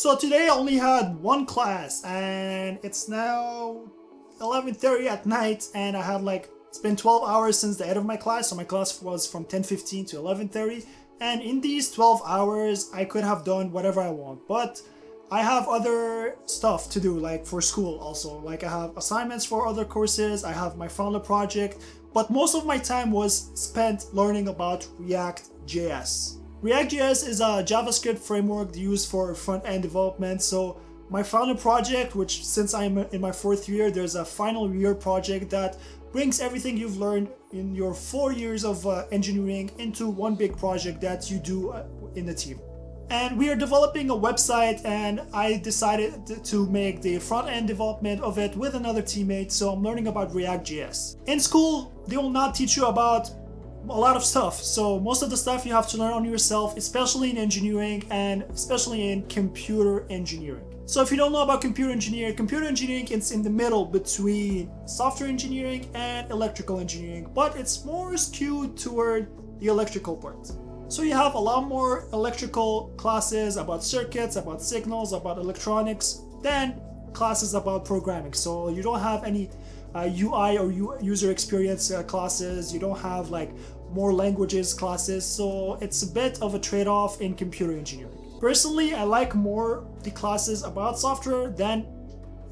So today I only had one class and it's now 11.30 at night and I had like, it's been 12 hours since the end of my class. So my class was from 10.15 to 11.30 and in these 12 hours I could have done whatever I want. But I have other stuff to do like for school also. Like I have assignments for other courses, I have my final project, but most of my time was spent learning about React.js. React.js is a JavaScript framework used for front-end development. So my final project, which since I'm in my fourth year, there's a final year project that brings everything you've learned in your four years of uh, engineering into one big project that you do uh, in the team. And we are developing a website and I decided to make the front end development of it with another teammate. So I'm learning about React.js. In school, they will not teach you about a lot of stuff. So most of the stuff you have to learn on yourself, especially in engineering and especially in computer engineering. So if you don't know about computer engineering, computer engineering is in the middle between software engineering and electrical engineering, but it's more skewed toward the electrical part. So you have a lot more electrical classes about circuits, about signals, about electronics than classes about programming. So you don't have any uh, UI or U user experience uh, classes. You don't have like more languages classes. So it's a bit of a trade-off in computer engineering. Personally, I like more the classes about software than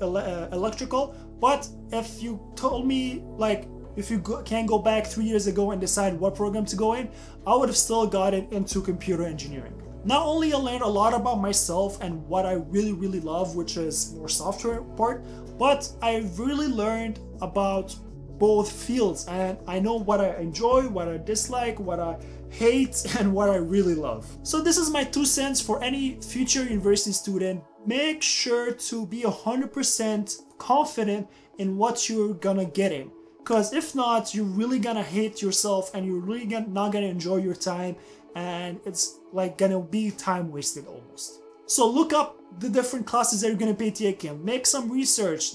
ele uh, electrical. But if you told me like if you go, can go back three years ago and decide what program to go in, I would have still gotten into computer engineering. Not only I learned a lot about myself and what I really, really love, which is more software part, but I really learned about both fields and I know what I enjoy, what I dislike, what I hate, and what I really love. So this is my two cents for any future university student. Make sure to be 100% confident in what you're gonna get in. Because if not, you're really gonna hate yourself and you're really not gonna enjoy your time and it's like gonna be time wasted almost. So look up the different classes that you're gonna be taking. Make some research,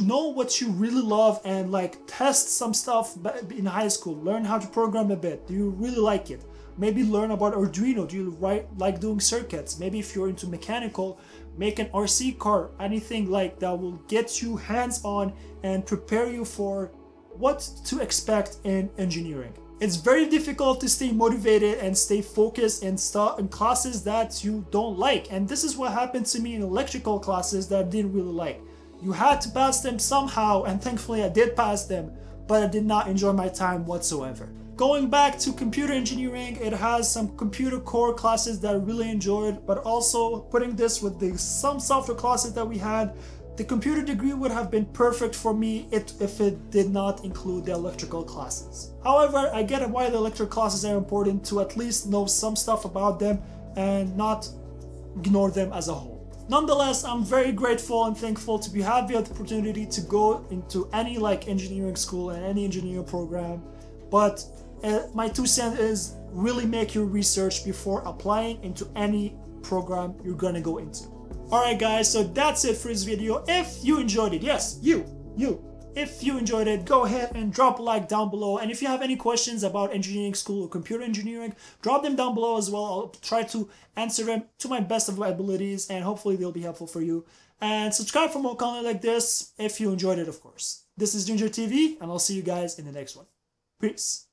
know what you really love and like test some stuff in high school. Learn how to program a bit. Do you really like it? Maybe learn about arduino. Do you like doing circuits? Maybe if you're into mechanical make an rc car. Anything like that will get you hands-on and prepare you for what to expect in engineering it's very difficult to stay motivated and stay focused in, stuff in classes that you don't like and this is what happened to me in electrical classes that I didn't really like you had to pass them somehow, and thankfully I did pass them, but I did not enjoy my time whatsoever. Going back to computer engineering, it has some computer core classes that I really enjoyed, but also putting this with the some software classes that we had, the computer degree would have been perfect for me if it did not include the electrical classes. However, I get why the electrical classes are important to at least know some stuff about them and not ignore them as a whole. Nonetheless, I'm very grateful and thankful to be having the opportunity to go into any like engineering school and any engineering program. But uh, my two cents is really make your research before applying into any program you're gonna go into. Alright guys, so that's it for this video. If you enjoyed it, yes, you, you, if you enjoyed it, go ahead and drop a like down below. And if you have any questions about engineering school or computer engineering, drop them down below as well. I'll try to answer them to my best of my abilities and hopefully they'll be helpful for you. And subscribe for more content like this if you enjoyed it, of course. This is Ginger TV and I'll see you guys in the next one. Peace.